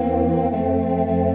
Música